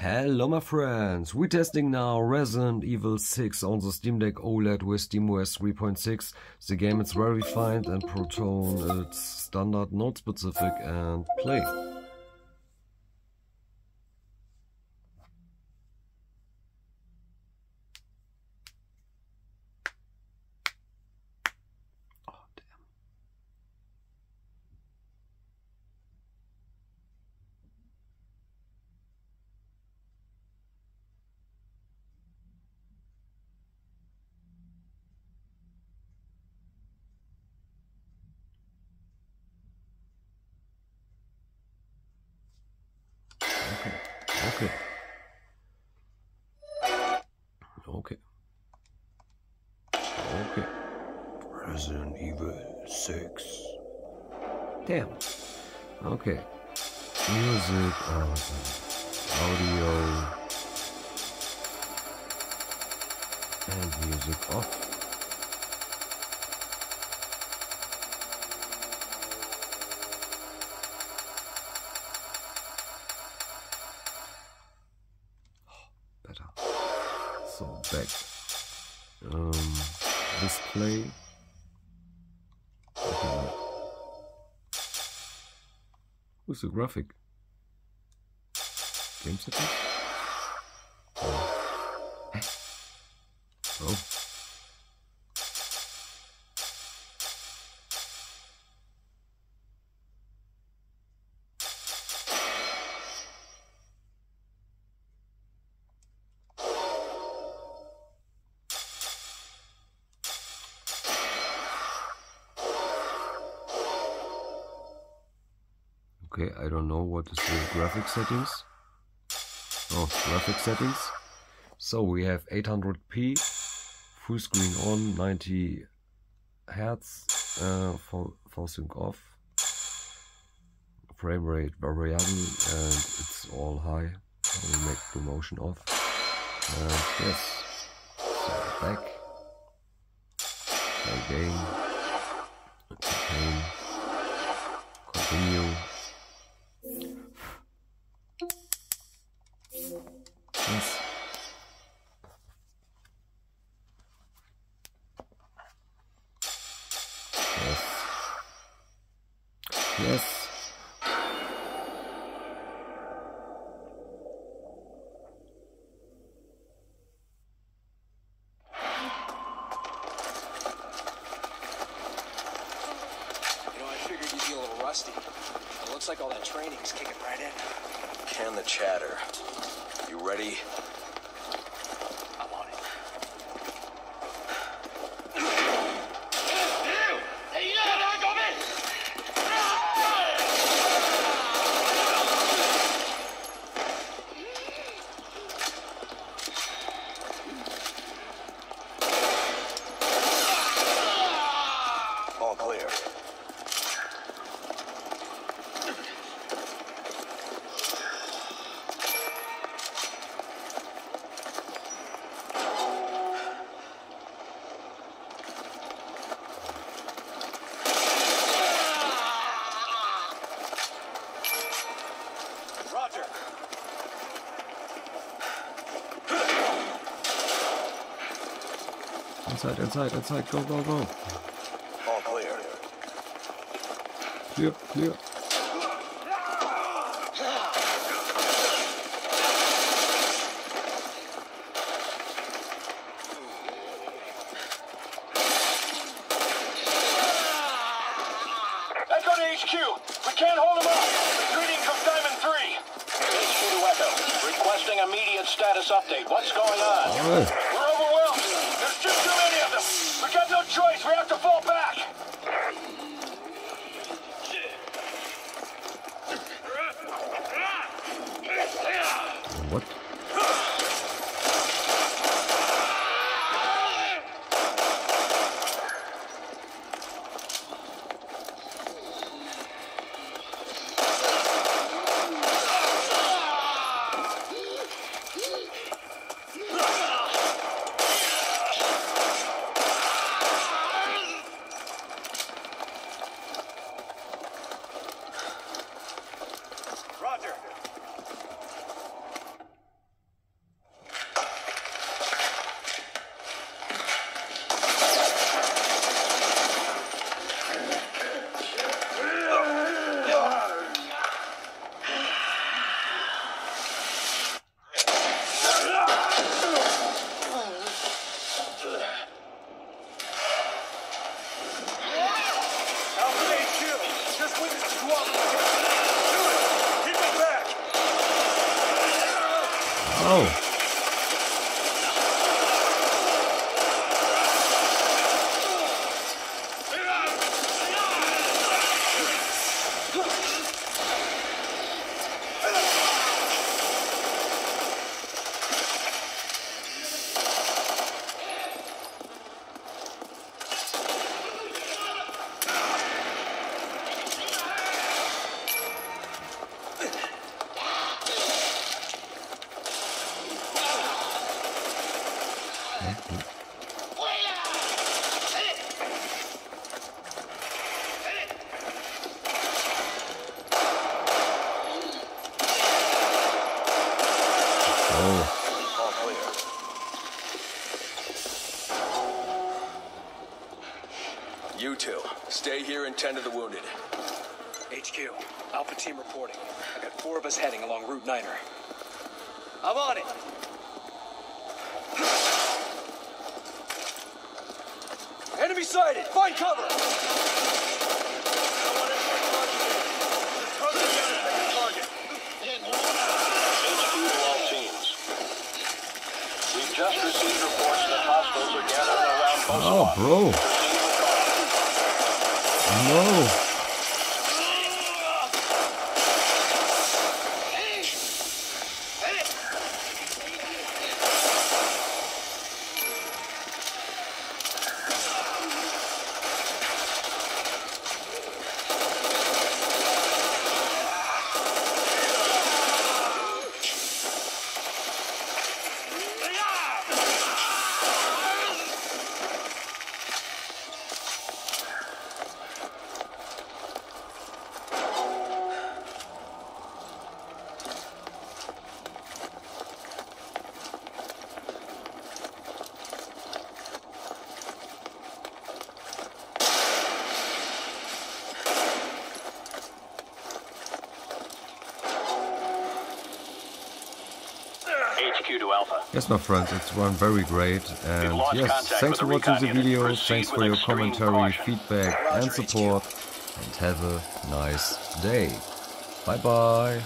Hello my friends, we're testing now Resident Evil 6 on the Steam Deck OLED with SteamOS 3.6. The game is very refined and Proton, it's standard, not specific and play. Okay. Okay. Okay. Resident Evil 6. Damn. Okay. Music, uh, audio, and music off. So back. Um, display. Okay. Who's the graphic? Game settings? Okay, I don't know what is the graphic settings. Oh, graphic settings. So we have 800p, full screen on, 90 hertz, uh, full, sync off, frame rate variable, and it's all high. I will make the motion off. And yes, so back, play game, campaign, continue. Yes. Yes. Yes. You know, I figured you'd be a little rusty. It looks like all that training's kicking right in. Can the chatter. You ready? I'm on it. All clear. Roger. Inside, inside, inside, go, go, go. All clear. Clear, clear. Echo to HQ. We can't hold them up. Greeting from Diamond 3. HQ to Echo. Requesting immediate status update. What's going on? Alright. We're overwhelmed. There's just too many of them. We got no choice. We have to fall back. What? Oh. You two, stay here and tend to the wounded. HQ, Alpha Team reporting. I got four of us heading along Route 9er. I'm on it. Enemy sighted! Find cover! HQ to all HQ to Alpha. Yes, my friends, it's run very great. And yes, thanks for watching the unit. video. Proceed Thanks for your commentary, caution. feedback, and Roger, HQ. support. And have a nice day. Bye bye.